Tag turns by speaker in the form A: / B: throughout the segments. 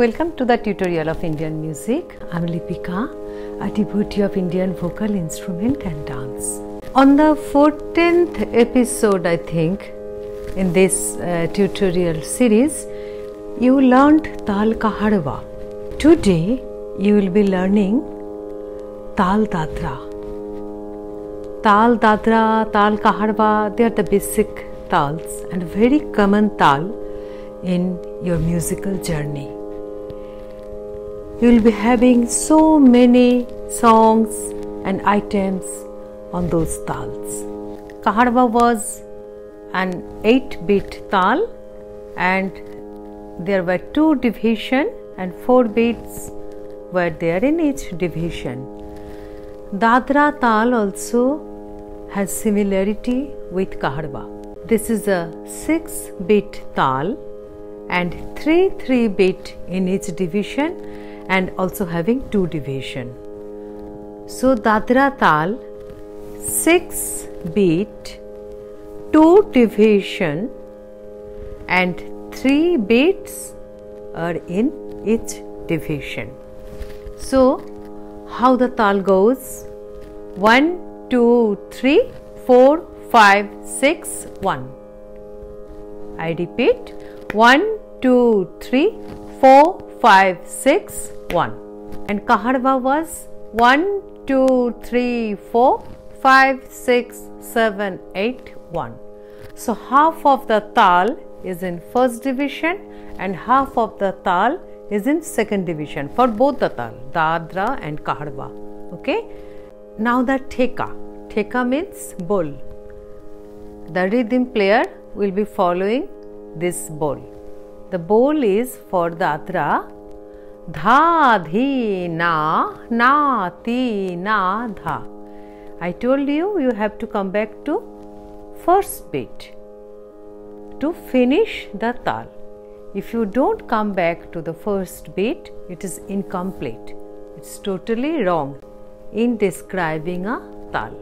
A: welcome to the tutorial of Indian music. I'm Lipika, a devotee of Indian vocal instrument and dance. On the 14th episode, I think, in this uh, tutorial series, you learned Tal Kaharwa. Today, you will be learning Tal Dadra. Tal Dadra, Tal Kaharwa, they are the basic tals and very common tal in your musical journey. You will be having so many songs and items on those tals. Kaharwa was an 8 bit tal and there were two division and four beats were there in each division. Dadra tal also has similarity with Kaharwa. This is a 6 bit tal and 3 3 bit in each division and also having two division. So Dadra Tal 6 beat, 2 division and 3 beats are in each division. So how the tal goes 1 2 3 4 5 6 1 I repeat 1, 2, 3, 4, 5, 6, 1. And Kaharwa was 1, 2, 3, 4, 5, 6, 7, 8, 1. So half of the tal is in first division and half of the tal is in second division for both the tal, Dadra and Kaharwa. Okay. Now the Theka. Theka means bowl. The rhythm player will be following this bowl. The bowl is for the atra Dha, dhi, na, na, ti, na, dha. I told you, you have to come back to first beat to finish the tal. If you don't come back to the first beat, it is incomplete. It's totally wrong in describing a tal.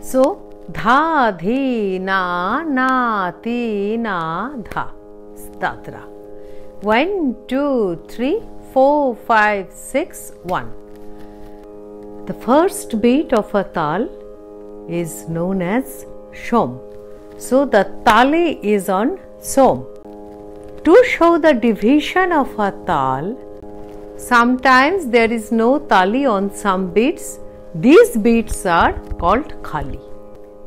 A: So, dha, dhi, na, na, ti, na, dha. Dadra. 1, 2, 3, 4, 5, 6, 1. The first beat of a tal is known as shom. So the tali is on som. To show the division of a tal, sometimes there is no tali on some beats. These beats are called khali.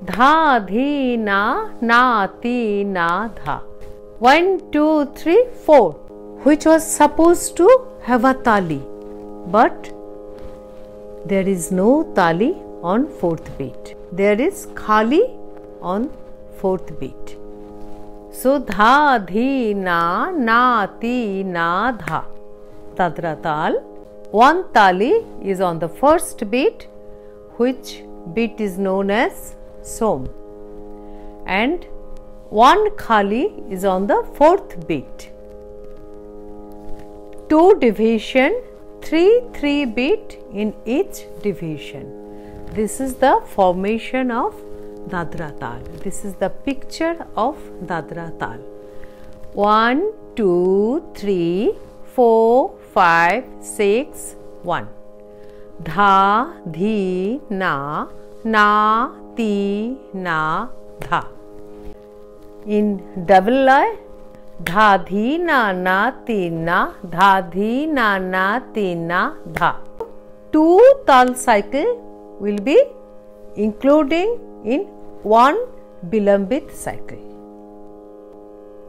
A: Dha, dhi, na, na, ti, na, dha. 1, 2, 3, 4 which was supposed to have a tali, but there is no tali on fourth beat. There is khali on fourth beat. So dha dhi na na ti na dha. Dadra tal. One tali is on the first beat, which beat is known as som and one khali is on the fourth beat. 2 division 3 3 bit in each division. This is the formation of Dadra Tal. This is the picture of Dadra Tal. 1, 2, 3, 4, 5, 6, 1. Dha, dhi, na, na, ti, na, dha. In double I, धाधी ना तीना धाधी ना तीना धा। Two taal cycle will be including in one vilambit cycle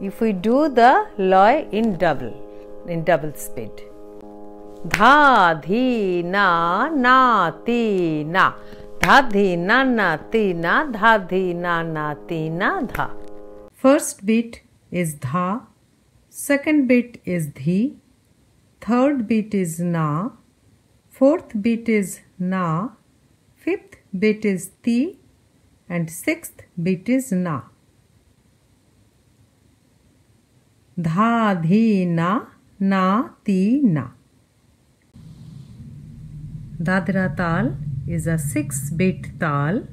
A: if you do the laya in double in double speed तीना नातीना धाधीना नातीना धाधीना नातीना धा first beat is dha, second beat is dhi, third beat is na, fourth beat is na, fifth beat is ti, and sixth beat is na. Dha, dhi, na, na, ti, na. Dadra tal is a 6 bit tal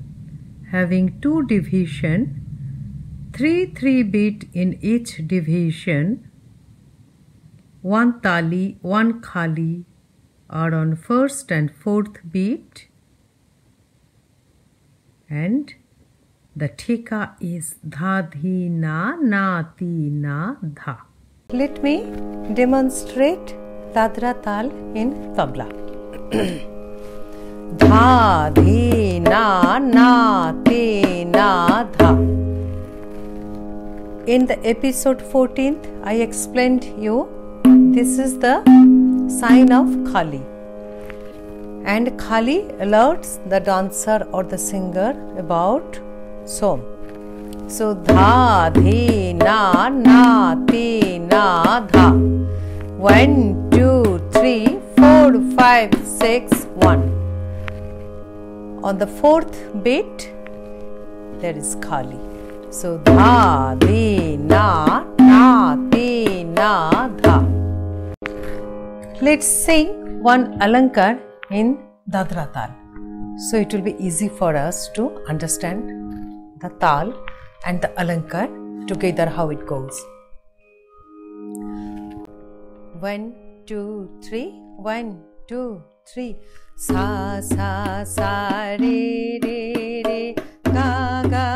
A: having two division, 3 3 beat in each division. One tali, one khali are on first and fourth beat and the theka is dha dhi na na ti na dha. Let me demonstrate Dadra Tal in tabla. dha dhi na na ti na dha. In the episode 14th, I explained you this is the sign of Khali and Khali alerts the dancer or the singer about Som. So dha dhi na na ti na dha. One, two, three, four, five, six, one. On the fourth beat, there is Khali. So dha dhi na na ti na dha. Let's sing one alankar in Dadra Tal. So it will be easy for us to understand the Tal and the Alankar together how it goes. One, two, three, one, two, three. Sa sa sa re re re ga ga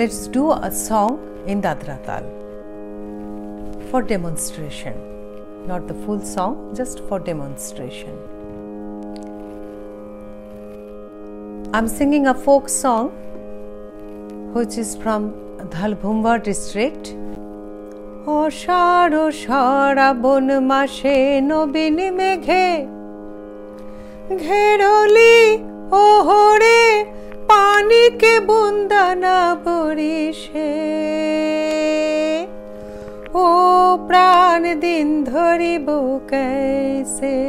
A: Let's do a song in Dadra Tal for demonstration. Not the full song, just for demonstration. I'm singing a folk song which is from Dhalbhumbar district. অষাঢ় শ্রাবণ মাসে নবীন মেঘে ঘেরলি ওহরে পানিকে বন্দনা বরিষে। ও প্রাণ দিন ধরিব কৈসে।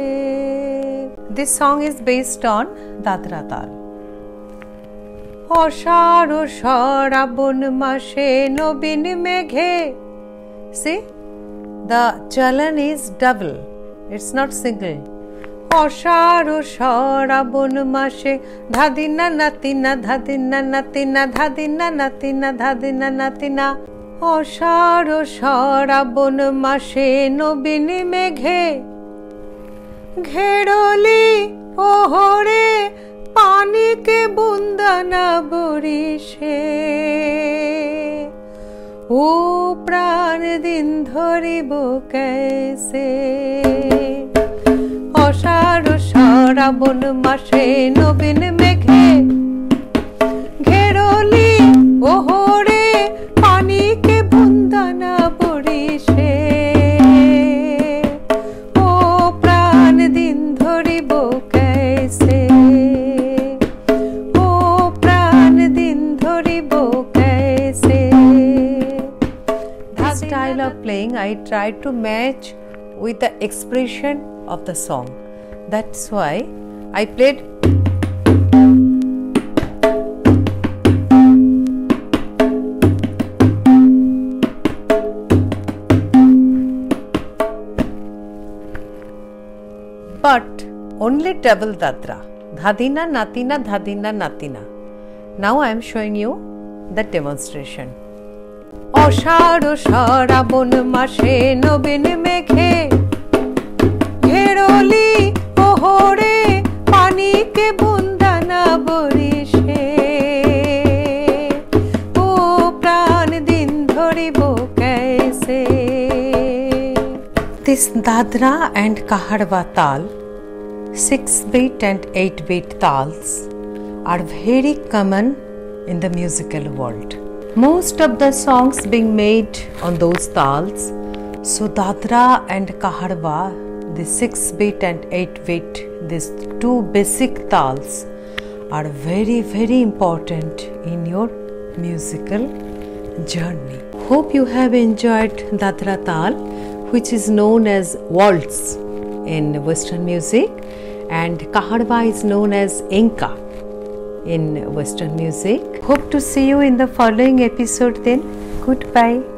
A: This song is based on Dadra taal. অসাড় সরাবণ মাসে নবীন মেঘে। See the chalan is double it's not single অষাঢ় শ্রাবণ মাসে ধাদিনা নাতিনা ধাদিনা নাতিনা ধাদিনা নাতিনা ধাদিনা নাতিনা। অষাঢ় শ্রাবণ মাসে নবীন মেঘে ঘেরলি ওহরে পানিকে বুন্দানা বরিশে ও প্রাণ দিন ধরিব कैसे অসার শ্রাবণ মাসে নবীন মেঘে ঘেরলি ওহরে পানিকে বুন্দানা পড়িসে ও প্রাণ দিন ধরিব কেসে ও প্রাণ দিন ধরিব কেসে This style of playing I tried to match with the expression of the song. That's why I played but only double dadra. Dhadina, natina, dhadina, natina. Now I am showing you the demonstration. অষাঢ় শ্রাবণ মাসে নবীন মেঘে Dadra and Kaharwa tal, 6 beat and 8 beat tals, are very common in the musical world. Most of the songs being made on those tals, so Dadra and Kaharwa, the 6 beat and 8 beat, these two basic tals are very very important in your musical journey. Hope you have enjoyed Dadra Tal, which is known as waltz in Western music, and Kaharwa is known as Enka in Western music. Hope to see you in the following episode then. Goodbye.